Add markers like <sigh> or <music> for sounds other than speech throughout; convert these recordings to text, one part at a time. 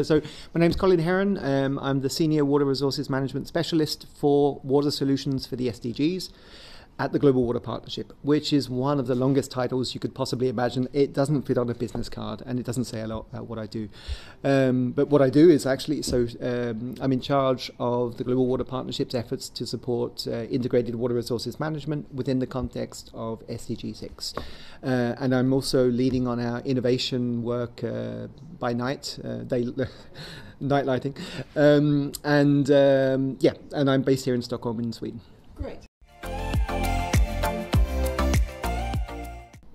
So, my name's Colin Herron. Um, I'm the Senior Water Resources Management Specialist for Water Solutions for the SDGs at the Global Water Partnership, which is one of the longest titles you could possibly imagine. It doesn't fit on a business card and it doesn't say a lot about what I do. Um, but what I do is actually so um, I'm in charge of the Global Water Partnership's efforts to support uh, integrated water resources management within the context of SDG 6. Uh, and I'm also leading on our innovation work uh, by night, uh, <laughs> night lighting, um, and um, yeah, and I'm based here in Stockholm in Sweden. Great.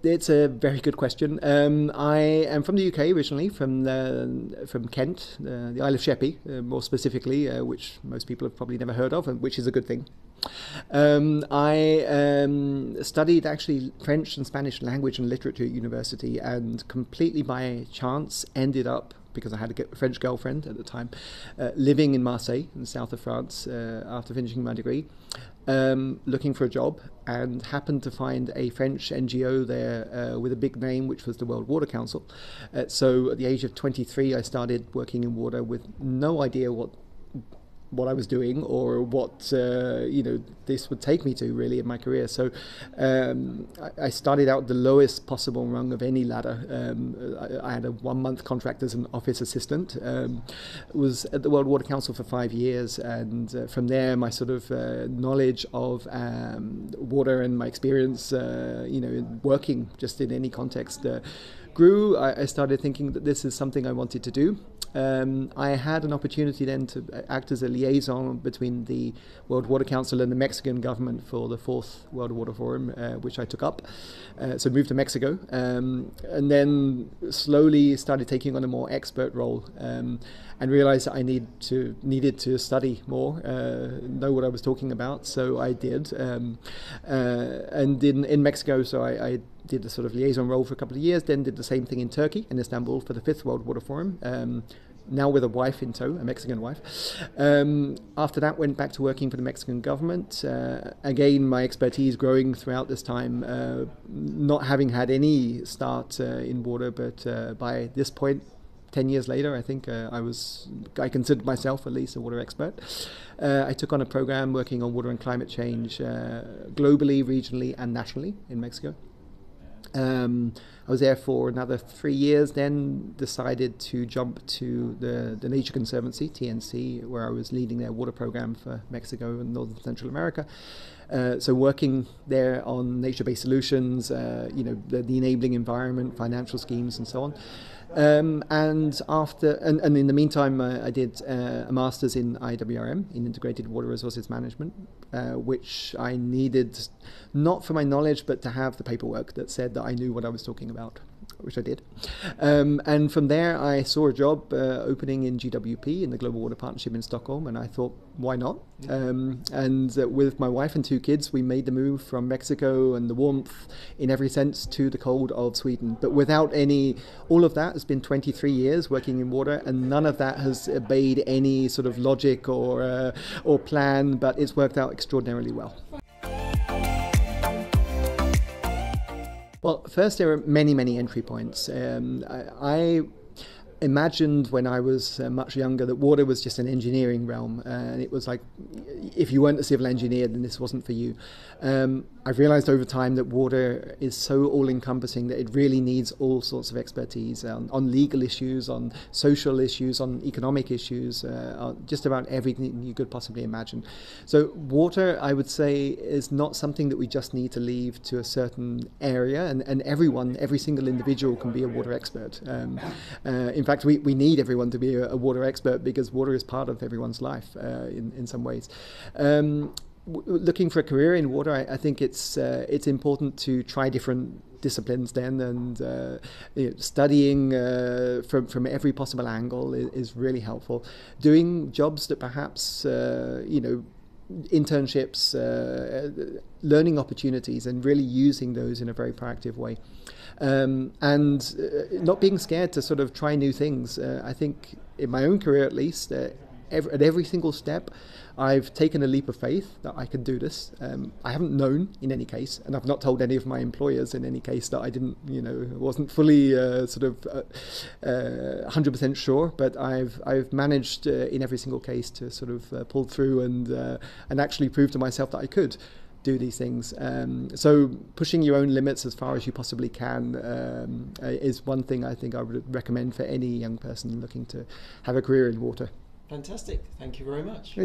It's a very good question. Um, I am from the UK originally, from the, from Kent, uh, the Isle of Sheppey, uh, more specifically, uh, which most people have probably never heard of, and which is a good thing. Um, I um, studied actually French and Spanish language and literature at university, and completely by chance ended up because I had a French girlfriend at the time, uh, living in Marseille in the south of France uh, after finishing my degree um, looking for a job and happened to find a French NGO there uh, with a big name, which was the World Water Council. Uh, so at the age of 23, I started working in water with no idea what what I was doing or what uh, you know this would take me to really in my career. So um, I, I, started out the lowest possible rung of any ladder. Um, I, I, had a one month contract as an office assistant. Um, was at the World Water Council for five years, and uh, from there my sort of uh, knowledge of um, water and my experience, uh, you know, working just in any context uh, grew, I, started thinking that this is something I wanted to do. Um, I had an opportunity then to act as a liaison between the World Water Council and the Mexican government for the fourth World Water Forum, uh, which I took up. Uh, so moved to Mexico, um, and then slowly started taking on a more expert role, um, and realized that I need to needed to study more, uh, know what I was talking about. So I did, um, uh, and in in Mexico, so I, I did a sort of liaison role for a couple of years, then did the same thing in Turkey, in Istanbul, for the Fifth World Water Forum. Um, now with a wife in tow, a Mexican wife. Um, after that, went back to working for the Mexican government. Uh, again, my expertise growing throughout this time, uh, not having had any start uh, in water, but uh, by this point, 10 years later, I think uh, I was, I considered myself at least a water expert. Uh, I took on a program working on water and climate change globally, regionally, and nationally in Mexico. Um, I was there for another three years, then decided to jump to the, the Nature Conservancy, TNC, where I was leading their water program for Mexico and Northern Central America. Uh, so working there on nature-based solutions, uh, you know, the, the, enabling environment, financial schemes, and so on. Um, and after, and, and, in the meantime, uh, I did uh, a master's in IWRM in Integrated Water Resources Management, uh, which I needed not for my knowledge, but to have the paperwork that said that I knew what I was talking about which I did. Um, and from there, I saw a job uh, opening in GWP in the Global Water Partnership in Stockholm, and I thought, why not? Um, and uh, with my wife and two kids, we made the move from Mexico and the warmth in every sense to the cold of Sweden. But without any, all of that has been 23 years working in water, and none of that has obeyed any sort of logic or uh, or plan. But it's worked out extraordinarily well. Well, first, there are many, many entry points. Um, I, I imagined when I was uh, much younger that water was just an engineering realm, uh, and it was like if you weren't a civil engineer, then this wasn't for you. Um, I've realized over time that water is so all encompassing that it really needs all sorts of expertise on, legal issues, on social issues, on economic issues, uh, on just about everything you could possibly imagine. So, water, I would say, is not something that we just need to leave to a certain area, and, and everyone, every single individual can be a water expert. Um, uh, in fact, we, we need everyone to be a, a, water expert because water is part of everyone's life uh, in, in some ways. Um, looking for a career in water, I, I think it's uh, it's important to try different disciplines then, and uh, you know, studying uh, from from every possible angle is, is, really helpful. Doing jobs that perhaps uh, you know internships, uh, learning opportunities, and really using those in a very proactive way. Um, and uh, not being scared to sort of try new things. I think in my own career, at least, every, at every single step, I've taken a leap of faith that I can do this. Um, I haven't known in any case, and I've not told any of my employers in any case that I didn't, you know, wasn't fully uh, sort of uh, 100% uh, sure. But I've I've managed uh, in every single case to sort of uh, pull through and and actually prove to myself that I could do these things. Um, so pushing your own limits as far as you possibly can um, is one thing I think I would recommend for any young person looking to have a career in water. Fantastic. Thank you very much.